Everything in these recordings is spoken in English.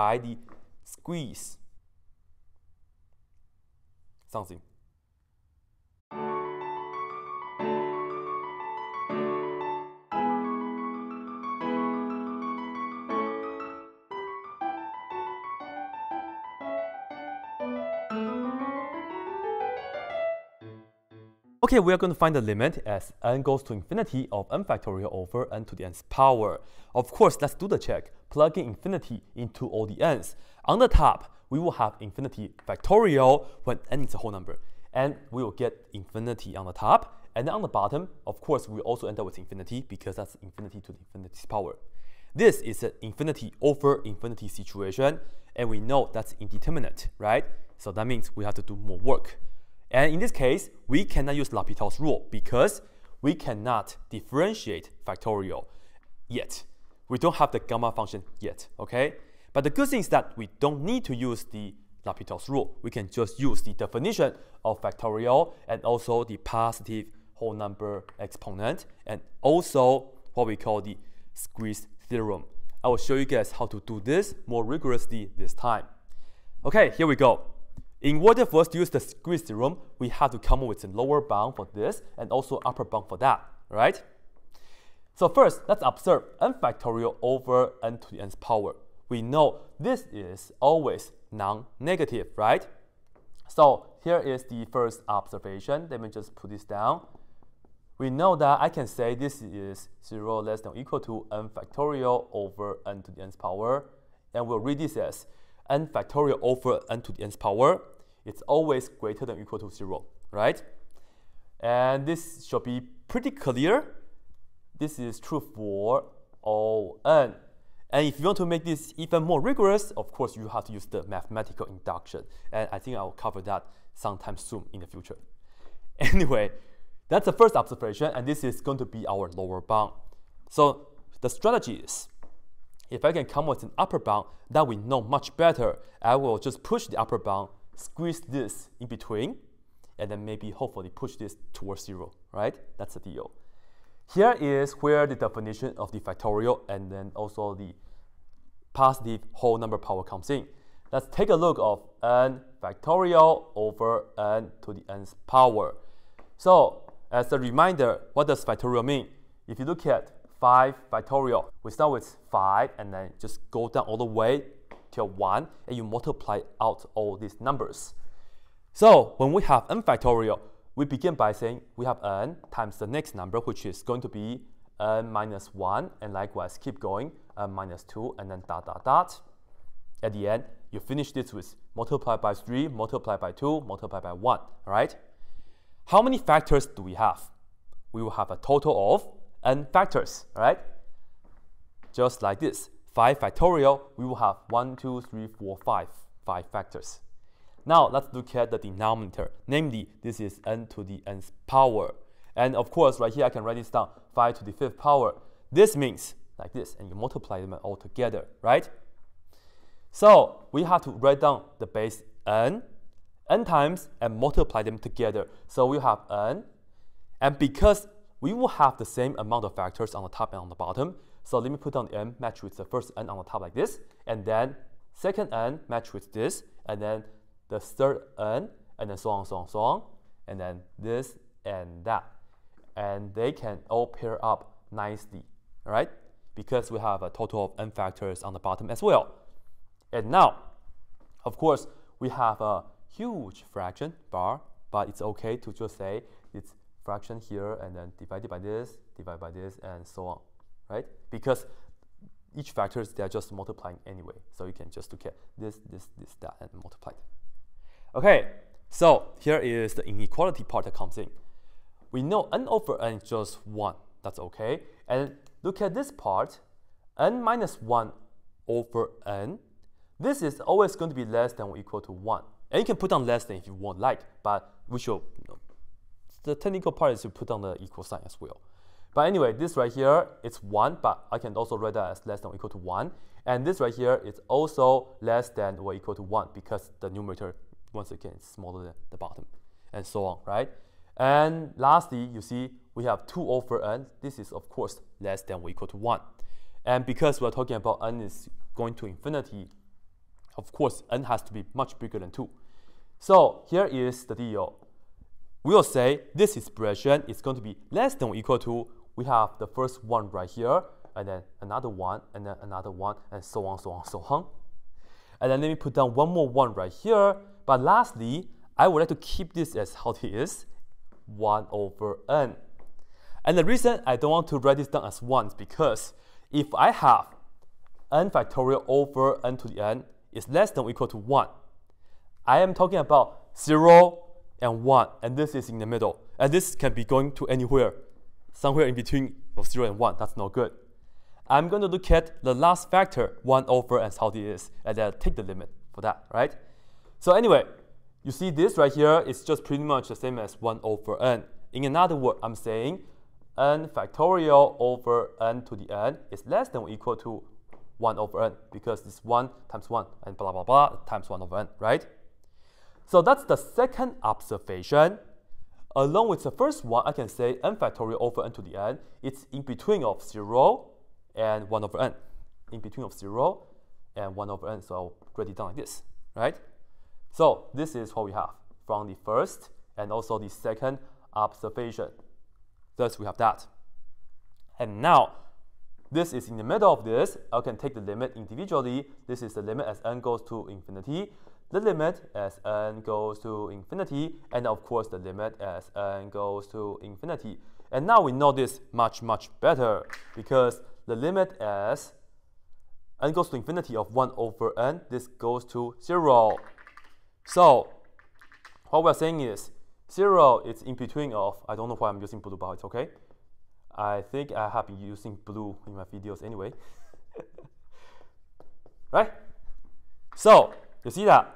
by the squeeze something. Okay, we are going to find the limit as n goes to infinity of n factorial over n to the nth power. Of course, let's do the check. Plugging infinity into all the n's. On the top, we will have infinity factorial when n is a whole number. And we will get infinity on the top. And then on the bottom, of course, we also end up with infinity because that's infinity to the infinity's power. This is an infinity over infinity situation. And we know that's indeterminate, right? So that means we have to do more work. And in this case, we cannot use L'Hopital's rule because we cannot differentiate factorial yet. We don't have the gamma function yet, okay? But the good thing is that we don't need to use the L'Hopital's rule. We can just use the definition of factorial and also the positive whole number exponent and also what we call the squeeze theorem. I will show you guys how to do this more rigorously this time. Okay, here we go. In order for us to use the squeeze theorem, we have to come up with a lower bound for this and also upper bound for that, right? So first, let's observe n factorial over n to the nth power. We know this is always non-negative, right? So here is the first observation. Let me just put this down. We know that I can say this is 0 less than or equal to n factorial over n to the nth power. And we'll read this as n factorial over n to the nth power, it's always greater than or equal to 0, right? And this should be pretty clear. This is true for all n. And if you want to make this even more rigorous, of course, you have to use the mathematical induction. And I think I will cover that sometime soon in the future. Anyway, that's the first observation, and this is going to be our lower bound. So the strategy is if I can come up with an upper bound that we know much better, I will just push the upper bound, squeeze this in between, and then maybe hopefully push this towards zero, right? That's the deal. Here is where the definition of the factorial and then also the positive whole number power comes in. Let's take a look of n factorial over n to the nth power. So as a reminder, what does factorial mean? If you look at 5 factorial. We start with 5 and then just go down all the way till 1 and you multiply out all these numbers. So when we have n factorial, we begin by saying we have n times the next number which is going to be n minus 1 and likewise keep going n minus 2 and then dot dot dot. At the end, you finish this with multiply by 3, multiply by 2, multiply by 1, right? How many factors do we have? We will have a total of n factors, right? Just like this. 5 factorial, we will have 1, 2, 3, 4, 5, 5 factors. Now let's look at the denominator. Namely, this is n to the nth power. And of course, right here I can write this down, 5 to the fifth power. This means like this, and you multiply them all together, right? So we have to write down the base n, n times, and multiply them together. So we have n, and because we will have the same amount of factors on the top and on the bottom. So let me put down the n match with the first n on the top like this, and then second n match with this, and then the third n, and then so on, so on, so on, and then this and that. And they can all pair up nicely, all right? Because we have a total of n factors on the bottom as well. And now, of course, we have a huge fraction bar, but it's okay to just say it's fraction here and then divided by this, divided by this, and so on, right? Because each factors, they're just multiplying anyway. So you can just look at this, this, this, that, and multiply it. Okay, so here is the inequality part that comes in. We know n over n is just 1. That's okay. And look at this part, n minus 1 over n. This is always going to be less than or equal to 1. And you can put down less than if you want like, but we should you know, the technical part is to put on the equal sign as well. But anyway, this right here, it's 1, but I can also write that as less than or equal to 1. And this right here is also less than or equal to 1 because the numerator, once again, smaller than the bottom, and so on, right? And lastly, you see, we have 2 over n. This is, of course, less than or equal to 1. And because we're talking about n is going to infinity, Of course, n has to be much bigger than 2. So here is the deal. We will say this expression is going to be less than or equal to, we have the first one right here, and then another one, and then another one, and so on, so on, so on. And then let me put down one more one right here. But lastly, I would like to keep this as how it is, 1 over n. And the reason I don't want to write this down as 1 is because if I have n factorial over n to the n is less than or equal to 1, I am talking about 0 and 1, and this is in the middle. And this can be going to anywhere, somewhere in between of 0 and 1. That's not good. I'm going to look at the last factor, 1 over and how it is, and then take the limit for that, right? So anyway, you see this right here is just pretty much the same as 1 over n. In another word, I'm saying n factorial over n to the n is less than or equal to 1 over n because it's 1 times 1 and blah, blah, blah times 1 over n, right? So that's the second observation. Along with the first one, I can say n factorial over n to the n, it's in between of 0 and 1 over n. In between of 0 and 1 over n, so I'll write it down like this, right? So this is what we have from the first and also the second observation. Thus, we have that. And now, this is in the middle of this. I can take the limit individually. This is the limit as n goes to infinity. The limit as n goes to infinity. And of course, the limit as n goes to infinity. And now we know this much, much better because the limit as n goes to infinity of 1 over n, this goes to 0. So what we're saying is 0 is in between of, I don't know why I'm using blue, but okay. I think I have been using blue in my videos anyway. right? So you see that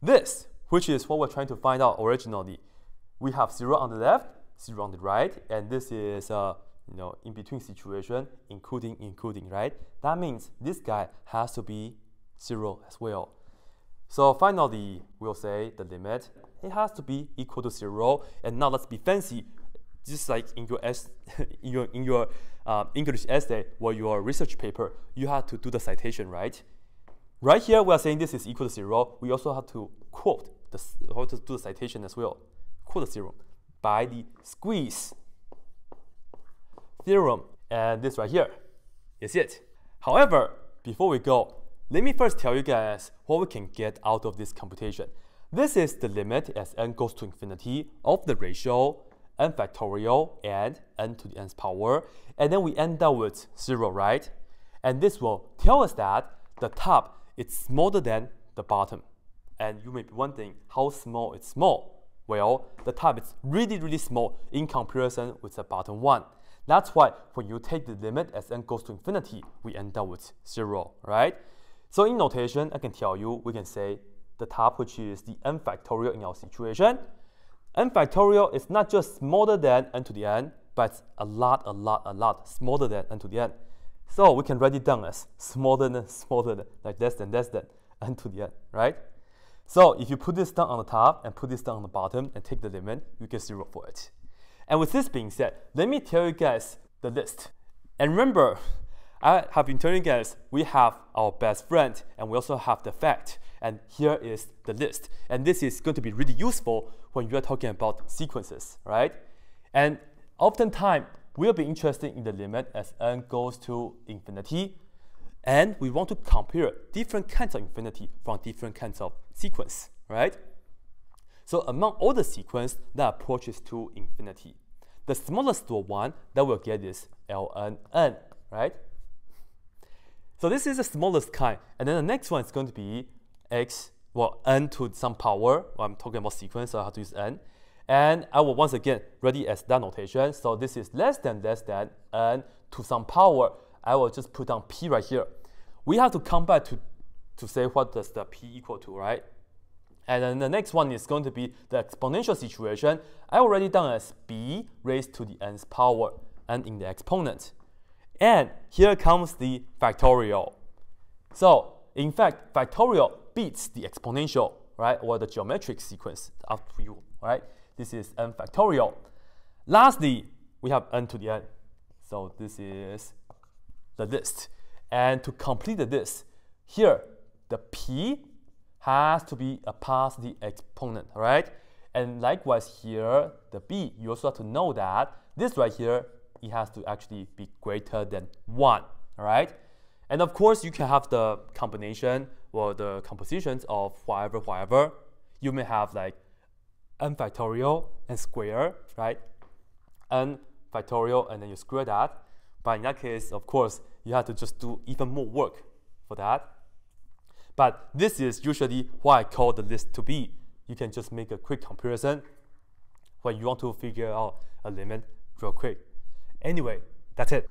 this, which is what we're trying to find out originally, we have 0 on the left, 0 on the right, and this is uh, you know, in between situation, including, including, right? That means this guy has to be zero as well. So finally, we'll say the limit, it has to be equal to zero. And now let's be fancy. Just like in your, es in your, in your uh, English essay or your research paper, you have to do the citation, right? Right here, we are saying this is equal to zero. We also have to quote, the, how to do the citation as well. Quote the theorem by the squeeze theorem. And this right here is it. However, before we go, let me first tell you guys what we can get out of this computation. This is the limit as n goes to infinity of the ratio n factorial and n to the nth power. And then we end up with 0, right? And this will tell us that the top is smaller than the bottom. And you may be wondering how small is small. Well, the top is really, really small in comparison with the bottom one. That's why when you take the limit as n goes to infinity, we end up with 0, right? So in notation, I can tell you, we can say the top, which is the n factorial in our situation. n factorial is not just smaller than n to the n, but a lot, a lot, a lot smaller than n to the n. So we can write it down as smaller than, smaller than, like less than, less than n to the n, right? So if you put this down on the top and put this down on the bottom and take the limit, you get zero for it. And with this being said, let me tell you guys the list. And remember, I have been telling you guys we have our best friend and we also have the fact. And here is the list. And this is going to be really useful when you are talking about sequences, right? And oftentimes, we'll be interested in the limit as n goes to infinity. And we want to compare different kinds of infinity from different kinds of sequence, right? So among all the sequence that approaches to infinity, the smallest one that we'll get is ln n, right? So this is the smallest kind. And then the next one is going to be x, well, n to some power. I'm talking about sequence, so I have to use n. And I will once again it as that notation. So this is less than less than n to some power. I will just put down p right here. We have to come back to, to say what does the p equal to, right? And then the next one is going to be the exponential situation. I already done as b raised to the nth power and in the exponent. And here comes the factorial. So in fact, factorial beats the exponential, right, or the geometric sequence up to you, right? This is n factorial. Lastly, we have n to the n. So this is the list. And to complete the list, here the p has to be a positive exponent, right? And likewise here, the b, you also have to know that this right here, it has to actually be greater than 1, all right? And of course, you can have the combination or the compositions of whatever, whatever. You may have like n factorial and square, right? n factorial and then you square that. But in that case, of course, you have to just do even more work for that. But this is usually what I call the list to be. You can just make a quick comparison when you want to figure out a limit real quick. Anyway, that's it.